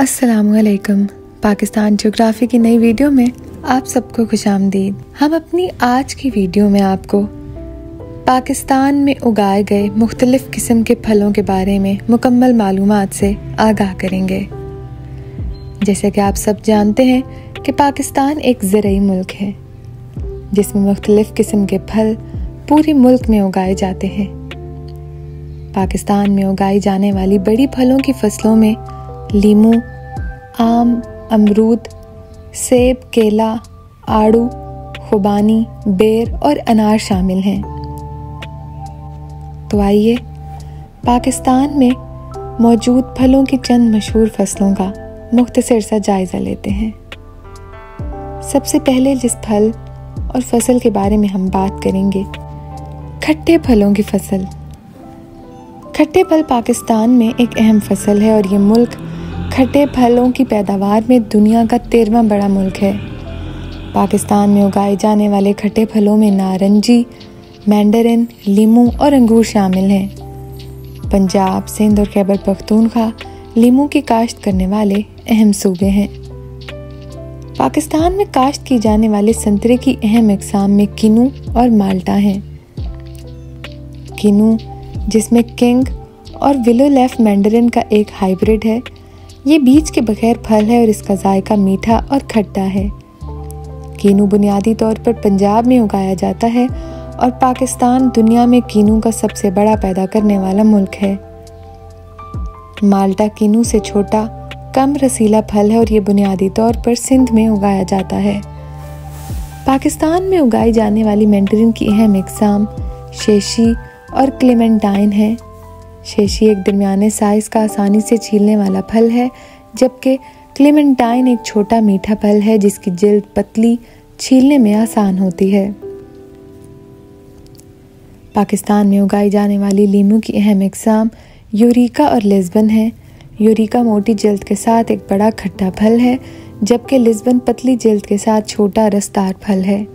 असलकम पाकिस्तान जोग्राफी की नई वीडियो में आप सबको खुश आमदीद हम अपनी आज की वीडियो में आपको पाकिस्तान में उगाए गए मुख्तलिफ़ किस्म के फलों के बारे में मुकम्मल मालूम से आगाह करेंगे। जैसे कि आप सब जानते हैं कि पाकिस्तान एक ज़रूरी मुल्क है, जिसमें मुख्तलिफ़ किस्म के फल पूरे मुल्क में उगाए जाते हैं। पाकिस्तान में उगाई जाने वाली बड़ी फलों की फ़सलों में लीमू, आम, अमरूद, सेब, केला, आड़ू, खुबानी, बेर और अनार शामिल हैं। तो आइए, पाकिस्तान में मौजूद फलों की चंद मशहूर फ़सलों का मुख्तसर सा जायज़ा लेते हैं। सबसे पहले जिस फल और फ़सल के बारे में हम बात करेंगे, खट्टे फलों की फ़सल। खट्टे फल पाकिस्तान में एक अहम फ़सल है और ये मुल्क खट्टे फलों की पैदावार में दुनिया का तेरहवा बड़ा मुल्क है। पाकिस्तान में उगाए जाने वाले खट्टे फलों में नारंगी, मैंडरिन, लीमू और अंगूर शामिल हैं। पंजाब, सिंध और खैबर पख्तूनख्वा लीमू की काश्त करने वाले अहम सूबे हैं। पाकिस्तान में काश्त की जाने वाले संतरे की अहम इकसाम में किनू और माल्टा हैं। किनू, जिसमें किंग और विलो लेफ मैंडरिन का एक हाइब्रिड है ये बीज के बगैर फल है और इसका जायका मीठा और खट्टा है। कीनू बुनियादी तौर पर पंजाब में उगाया जाता है और पाकिस्तान दुनिया में कीनू का सबसे बड़ा पैदा करने वाला मुल्क है। माल्टा कीनू से छोटा, कम रसीला फल है और ये बुनियादी तौर पर सिंध में उगाया जाता है। पाकिस्तान में उगाई जाने वाली मैंडरिन की अहम इकसाम, शेशी और क्लेमेंटाइन है। शेशी एक दरमियाने साइज़ का आसानी से छीलने वाला फल है, जबकि क्लेमेंटाइन एक छोटा मीठा फल है, जिसकी जल्द पतली छीलने में आसान होती है। पाकिस्तान में उगाई जाने वाली लीमू की अहम इकसाम यूरिका और लिस्बन है। यूरिका मोटी जल्द के साथ एक बड़ा खट्टा फल है, जबकि लिस्बन पतली जल्द के साथ छोटा रसदार फल है।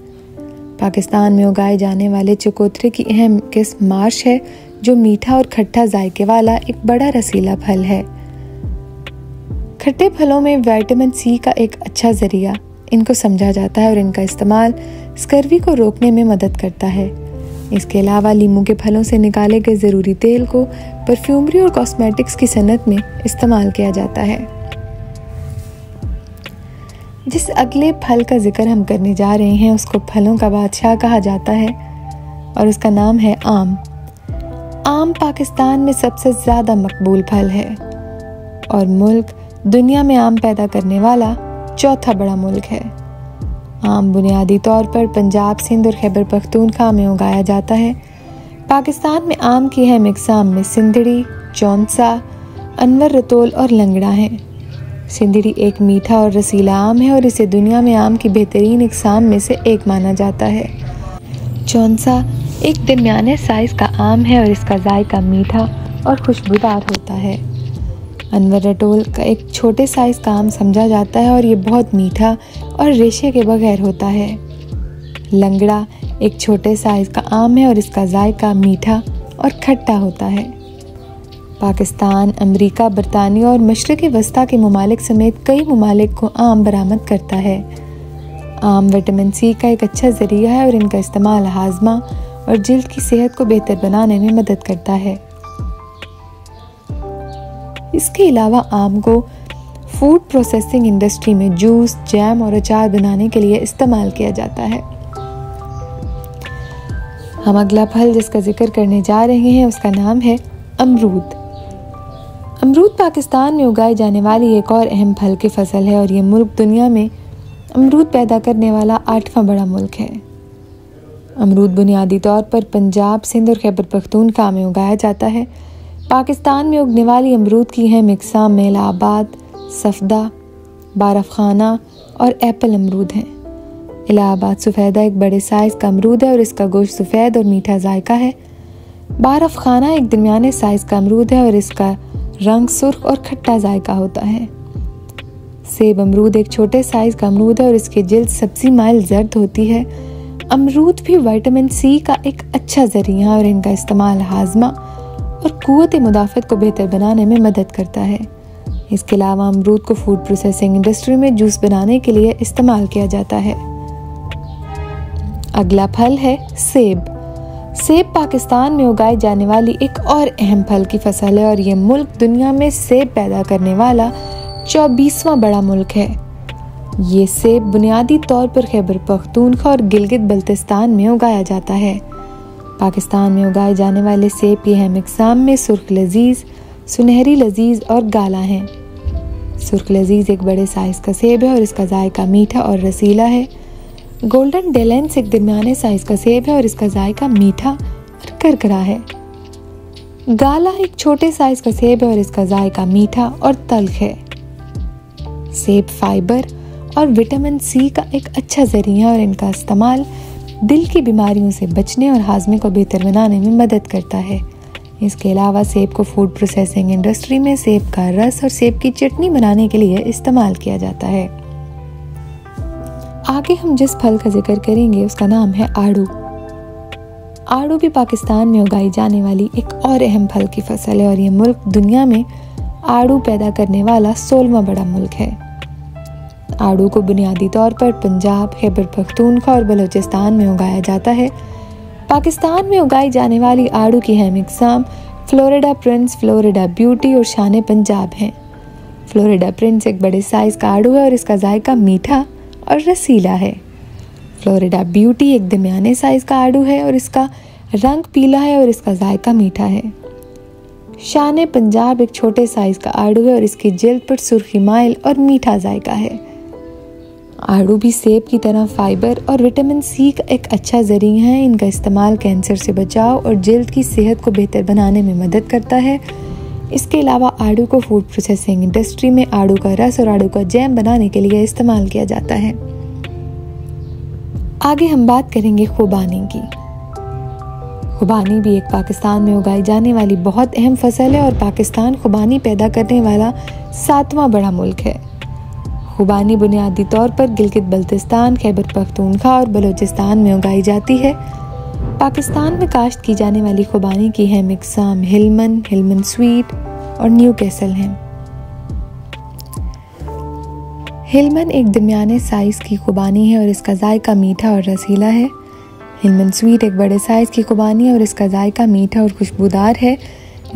पाकिस्तान में उगाए जाने वाले चकोतरे की अहम किस्म मार्श है जो मीठा और खट्टा जायके वाला एक बड़ा रसीला फल है। खट्टे फलों में विटामिन सी का एक अच्छा ज़रिया इनको समझा जाता है और इनका इस्तेमाल स्कर्वी को रोकने में मदद करता है। इसके अलावा लीमू के फलों से निकाले गए ज़रूरी तेल को परफ्यूमरी और कॉस्मेटिक्स की सनत में इस्तेमाल किया जाता है। जिस अगले फल का ज़िक्र हम करने जा रहे हैं, उसको फलों का बादशाह कहा जाता है और उसका नाम है आम। आम पाकिस्तान में सबसे ज़्यादा मकबूल फल है। और मुल्क दुनिया में आम पैदा करने वाला चौथा बड़ा मुल्क है। आम बुनियादी तौर पर पंजाब, सिंध और खैबर पख्तूनख्वा में उगाया जाता है। पाकिस्तान में आम की अहम इकसाम में सिंधड़ी चौंसा, अनवर रतोल और लंगड़ा हैं। सिंधड़ी एक मीठा और रसीला आम है और इसे दुनिया में आम की बेहतरीन इकसाम में से एक माना जाता है। चौंसा एक दरमियाने साइज़ का आम है और इसका जायका मीठा और खुशबूदार होता है। अनवर रटोल का एक छोटे साइज़ का आम समझा जाता है और ये बहुत मीठा और रेशे के बगैर होता है। लंगड़ा एक छोटे साइज़ का आम है और इसका जायका मीठा और खट्टा होता है। पाकिस्तान, अमेरिका, बरतानिया और मशरक़ वस्ती के ममालिक समेत कई ममालिक को आम बरामद करता है। आम विटामिन सी का एक अच्छा ज़रिया है और इनका इस्तेमाल हाजमा और जिल्द की सेहत को बेहतर बनाने में मदद करता है। इसके अलावा आम को फ़ूड प्रोसेसिंग इंडस्ट्री में जूस जैम और अचार बनाने के लिए इस्तेमाल किया जाता है। हम अगला फल जिसका ज़िक्र करने जा रहे हैं, उसका नाम है अमरूद। अमरूद पाकिस्तान में उगाई जाने वाली एक और अहम फल की फ़सल है और ये मुल्क दुनिया में अमरूद पैदा करने वाला आठवां बड़ा मुल्क है। अमरूद बुनियादी तौर पर पंजाब, सिंध और खैबर पख्तूनख्वा में उगाया जाता है। पाकिस्तान में उगने वाली अमरूद की हैं मिकसाम में इलाहाबाद सफदा बारफ खाना और एप्पल अमरूद हैं। इलाहाबाद सफ़ेदा एक बड़े साइज़ का अमरूद है और इसका गोश्त सफ़ेद और मीठा जायका है। बारफ खाना एक दरमियाने साइज़ का अमरूद है और इसका रंग सुर्ख और खट्टा जायका होता है। सेब अमरूद एक छोटे साइज़ का अमरूद है और इसकी जल्द सब्ज़ी माइल जर्द होती है। अमरूद भी विटामिन सी का एक अच्छा ज़रिया और इनका इस्तेमाल हाजमा और क़वत मुदाफ़त को बेहतर बनाने में मदद करता है। इसके अलावा अमरूद को फ़ूड प्रोसेसिंग इंडस्ट्री में जूस बनाने के लिए इस्तेमाल किया जाता है। अगला फल है सेब। सेब पाकिस्तान में उगाई जाने वाली एक और अहम फल की फ़सल है और ये मुल्क दुनिया में सेब पैदा करने वाला चौबीसवां बड़ा मुल्क है। ये सेब बुनियादी तौर पर खैबर पख्तूनखा और गिलगित बल्तिस्तान में उगाया जाता है। पाकिस्तान में उगाए जाने वाले सेब की अहम इकसाम में सुर्ख लजीज, सुनहरी लजीज और गाला हैं। सुर्ख लजीज एक बड़े साइज़ का सेब है और इसका जायका मीठा और रसीला है। गोल्डन डेलेंस एक दरमियाने साइज़ का सेब है और इसका जायका मीठा और करकरा है। गाला एक छोटे साइज़ का सेब है और इसका जायका मीठा और तल्ख है। सेब फाइबर और विटामिन सी का एक अच्छा ज़रिया और इनका इस्तेमाल दिल की बीमारियों से बचने और हाजमे को बेहतर बनाने में मदद करता है। इसके अलावा सेब को फ़ूड प्रोसेसिंग इंडस्ट्री में सेब का रस और सेब की चटनी बनाने के लिए इस्तेमाल किया जाता है। आगे हम जिस फल का ज़िक्र करेंगे, उसका नाम है आड़ू। आड़ू भी पाकिस्तान में उगाई जाने वाली एक और अहम फल की फ़सल है और ये मुल्क दुनिया में आड़ू पैदा करने वाला सोलवा बड़ा मुल्क है। आड़ू को बुनियादी तौर पर पंजाब, खैबर पख्तूनखा और बलूचिस्तान में उगाया जाता है। पाकिस्तान में उगाई जाने वाली आड़ू की अहम इकसाम फ्लोरिडा प्रिंस फ्लोरिडा ब्यूटी और शान पंजाब हैं। फ्लोरिडा प्रिंस एक बड़े साइज़ का आड़ू है और इसका जायका मीठा और रसीला है। फ्लोरिडा ब्यूटी एक दरमियाने साइज़ का आड़ू है और इसका रंग पीला है और इसका जायका मीठा है। शान पंजाब एक छोटे साइज़ का आड़ू है और इसकी जल्द पर सुर्खी माइल और मीठा जायका है। आड़ू भी सेब की तरह फाइबर और विटामिन सी का एक अच्छा ज़रिया है। इनका इस्तेमाल कैंसर से बचाव और जल्द की सेहत को बेहतर बनाने में मदद करता है। इसके अलावा आड़ू को फ़ूड प्रोसेसिंग इंडस्ट्री में आड़ू का रस और आड़ू का जैम बनाने के लिए इस्तेमाल किया जाता है। आगे हम बात करेंगे खुबानी की। खुबानी भी एक पाकिस्तान में उगाई जाने वाली बहुत अहम फ़सल है और पाकिस्तान खुबानी पैदा करने वाला सातवां बड़ा मुल्क है। खुबानी बुनियादी तौर पर गिलगित बल्तिस्तान, खैबर पख्तूनखा और बलूचिस्तान में उगाई जाती है। पाकिस्तान में काश्त की जाने वाली खुबानी की है इकसाम हिलमन हिलमन स्वीट और न्यू कैसल हैं। हिलमन एक दरमियाने साइज़ की खुबानी है और इसका जायका मीठा और रसीला है। हिलमन स्वीट एक बड़े साइज़ की खुबानी है और इसका जायका मीठा और खुशबूदार है।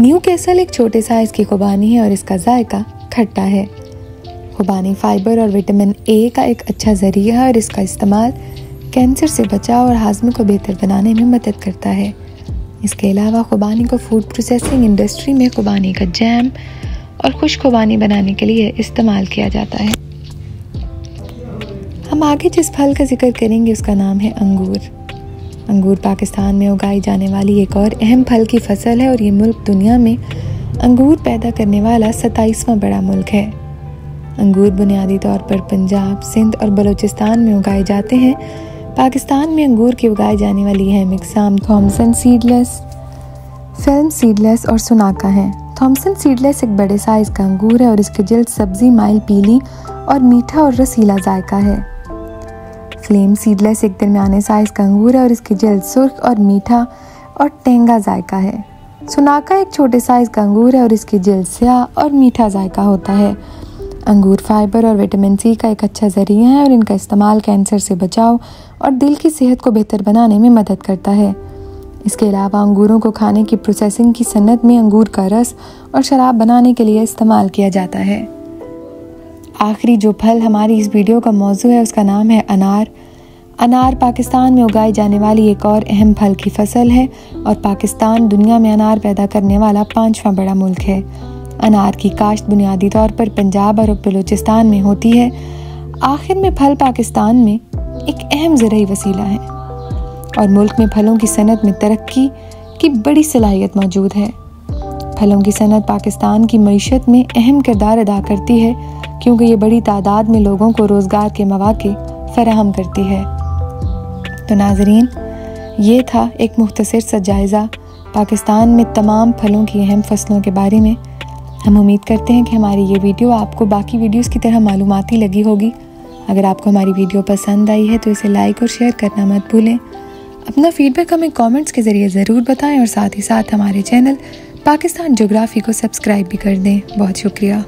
न्यू कैसल एक छोटे साइज़ की खुबानी है और इसका जायका खट्टा है। खुबानी फाइबर और विटामिन ए का एक अच्छा ज़रिया है और इसका इस्तेमाल कैंसर से बचाव और हाजमे को बेहतर बनाने में मदद करता है। इसके अलावा खुबानी को फ़ूड प्रोसेसिंग इंडस्ट्री में खुबानी का जैम और खुश खुबानी बनाने के लिए इस्तेमाल किया जाता है। हम आगे जिस फल का ज़िक्र करेंगे उसका नाम है अंगूर। अंगूर पाकिस्तान में उगाई जाने वाली एक और अहम फल की फ़सल है और ये मुल्क दुनिया में अंगूर पैदा करने वाला सताईसवां बड़ा मुल्क है। अंगूर बुनियादी तौर पर पंजाब, सिंध और बलूचिस्तान में उगाए जाते हैं। पाकिस्तान में अंगूर की उगाई जाने वाली है। मिक्साम, थॉमसन सीडलेस, फ़िल्म सीडलेस और सुनाका है। थॉमसन सीडलेस एक बड़े साइज़ का अंगूर है और इसके जल्द सब्ज़ी माइल पीली और मीठा और रसीला जायका है। फ्लेम सीडलेस एक दरमियाने साइज़ का अंगूर है और इसकी जल्द सुर्ख और मीठा और टेंगा जायका है। सुनाका एक छोटे साइज़ का अंगूर है और इसकी जल्द स्याह और मीठा जायका होता है। अंगूर फाइबर और विटामिन सी का एक अच्छा ज़रिया है और इनका इस्तेमाल कैंसर से बचाव और दिल की सेहत को बेहतर बनाने में मदद करता है। इसके अलावा अंगूरों को खाने की प्रोसेसिंग की सन्नत में अंगूर का रस और शराब बनाने के लिए इस्तेमाल किया जाता है। आखिरी जो फल हमारी इस वीडियो का मौजू है, उसका नाम है अनार। अनार पाकिस्तान में उगाई जाने वाली एक और अहम फल की फ़सल है और पाकिस्तान दुनिया में अनार पैदा करने वाला पांचवा बड़ा मुल्क है। अनार की काश्त बुनियादी तौर पर पंजाब और बलूचिस्तान में होती है। आखिर में फल पाकिस्तान में एक अहम ज़रूरी वसीला है और मुल्क में फलों की सनत में तरक्की की बड़ी सलाहियत मौजूद है। फलों की सनत पाकिस्तान की मीशत में अहम किरदार अदा करती है, क्योंकि ये बड़ी तादाद में लोगों को रोज़गार के मौाक़े फ़राहम करती है। तो नाजरीन, ये था एक मुख्तर सा जायज़ा पाकिस्तान में तमाम फलों की अहम फ़सलों के बारे में। हम उम्मीद करते हैं कि हमारी ये वीडियो आपको बाकी वीडियोस की तरह मालूमती लगी होगी। अगर आपको हमारी वीडियो पसंद आई है तो इसे लाइक और शेयर करना मत भूलें। अपना फीडबैक हमें कमेंट्स के ज़रिए ज़रूर बताएँ और साथ ही साथ हमारे चैनल पाकिस्तान जोग्राफ़ी को सब्सक्राइब भी कर दें। बहुत शुक्रिया।